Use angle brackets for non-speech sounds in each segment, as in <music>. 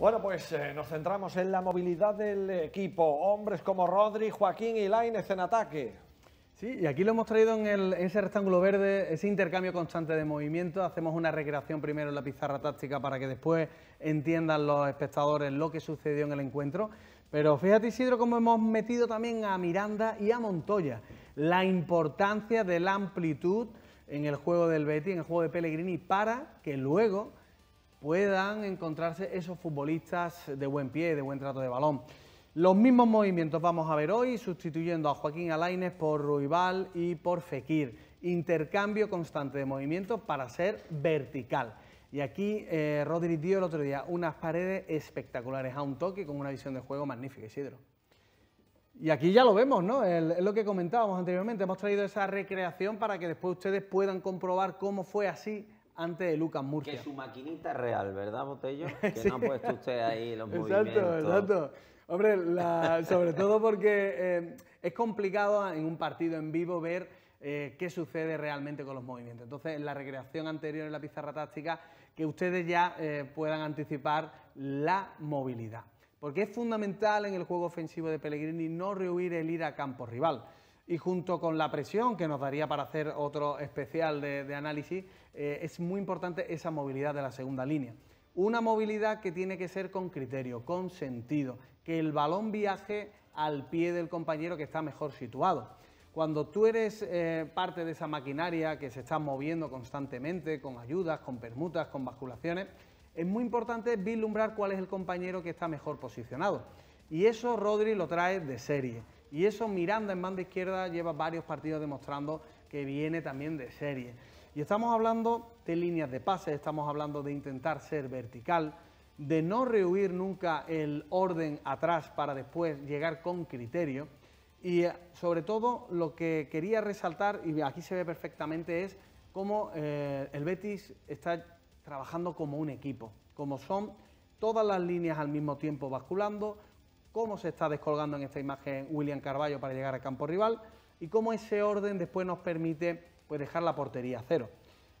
Bueno, pues eh, nos centramos en la movilidad del equipo. Hombres como Rodri, Joaquín y Lainez en ataque. Sí, y aquí lo hemos traído en, el, ese rectángulo verde, ese intercambio constante de movimiento. Hacemos una recreación primero en la pizarra táctica para que después entiendan los espectadores lo que sucedió en el encuentro. Pero fíjate Isidro cómo hemos metido también a Miranda y a Montoya. La importancia de la amplitud en el juego del Betty, en el juego de Pellegrini, para que luego puedan encontrarse esos futbolistas de buen pie, de buen trato de balón. Los mismos movimientos vamos a ver hoy, sustituyendo a Joaquín Alaines por Ruibal y por Fekir. Intercambio constante de movimientos para ser vertical. Y aquí eh, Rodri dio el otro día unas paredes espectaculares a un toque con una visión de juego magnífica, Isidro. Y aquí ya lo vemos, ¿no? Es lo que comentábamos anteriormente. Hemos traído esa recreación para que después ustedes puedan comprobar cómo fue así antes de Lucas Murcia. Que su maquinita real, ¿verdad, Botello? <laughs> Que no ha puesto usted ahí los movimientos. Exacto, exacto. Hombre, sobre todo porque eh, es complicado en un partido en vivo ver eh, qué sucede realmente con los movimientos. Entonces, en la recreación anterior en la pizarra táctica, que ustedes ya eh, puedan anticipar la movilidad. Porque es fundamental en el juego ofensivo de Pellegrini no rehuir el ir a campo rival y junto con la presión que nos daría para hacer otro especial de, análisis, eh, es muy importante esa movilidad de la segunda línea. Una movilidad que tiene que ser con criterio, con sentido, que el balón viaje al pie del compañero que está mejor situado. Cuando tú eres eh, parte de esa maquinaria que se está moviendo constantemente, con ayudas, con permutas, con basculaciones, es muy importante vislumbrar cuál es el compañero que está mejor posicionado. Y eso Rodri lo trae de serie. Y eso Miranda en banda izquierda lleva varios partidos demostrando que viene también de serie. Y estamos hablando de líneas de pase, estamos hablando de intentar ser vertical, de no rehuir nunca el orden atrás para después llegar con criterio. Y eh, sobre todo lo que quería resaltar, y aquí se ve perfectamente, es cómo eh, el Betis está trabajando como un equipo, como son todas las líneas al mismo tiempo basculando, cómo se está descolgando en esta imagen William Carballo para llegar al campo rival y cómo ese orden después nos permite pues, dejar la portería a cero.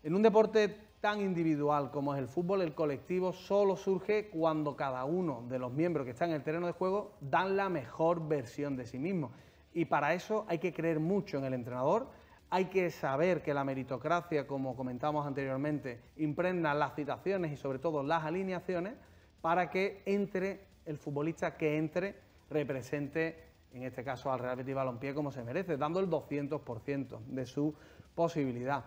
En un deporte tan individual como es el fútbol, el colectivo solo surge cuando cada uno de los miembros que están en el terreno de juego dan la mejor versión de sí mismo. Y para eso hay que creer mucho en el entrenador, hay que saber que la meritocracia, como comentamos anteriormente, impregna las citaciones y sobre todo las alineaciones para que entre el futbolista que entre represente, en este caso al Real Betis Balompié, como se merece, dando el 200% de su posibilidad.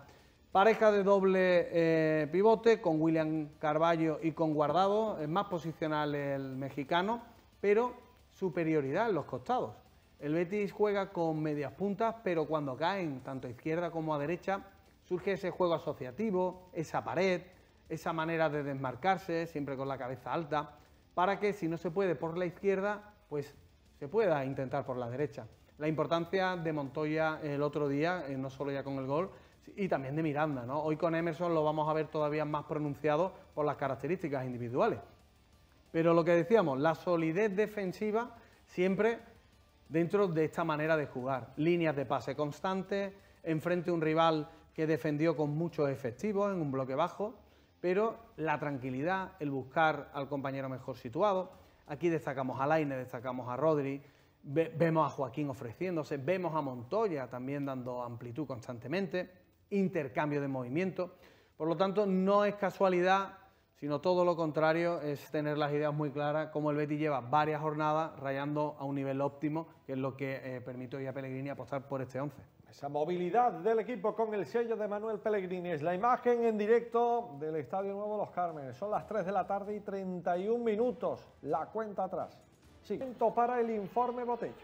Pareja de doble eh, pivote con William Carballo y con Guardado, es más posicional el mexicano, pero superioridad en los costados. El Betis juega con medias puntas, pero cuando caen tanto a izquierda como a derecha, surge ese juego asociativo, esa pared, esa manera de desmarcarse, siempre con la cabeza alta para que si no se puede por la izquierda, pues se pueda intentar por la derecha. La importancia de Montoya el otro día, eh, no solo ya con el gol, y también de Miranda. ¿no? Hoy con Emerson lo vamos a ver todavía más pronunciado por las características individuales. Pero lo que decíamos, la solidez defensiva siempre dentro de esta manera de jugar. Líneas de pase constantes, enfrente a un rival que defendió con muchos efectivos en un bloque bajo, pero la tranquilidad, el buscar al compañero mejor situado. Aquí destacamos a Laine, destacamos a Rodri, vemos a Joaquín ofreciéndose, vemos a Montoya también dando amplitud constantemente, intercambio de movimiento. Por lo tanto, no es casualidad, sino todo lo contrario, es tener las ideas muy claras, como el Betty lleva varias jornadas rayando a un nivel óptimo, que es lo que eh, permitió a Pellegrini apostar por este 11. Esa movilidad del equipo con el sello de Manuel Pellegrini es la imagen en directo del Estadio Nuevo Los Cármenes. Son las 3 de la tarde y 31 minutos. La cuenta atrás. Siguiente para el informe Botella.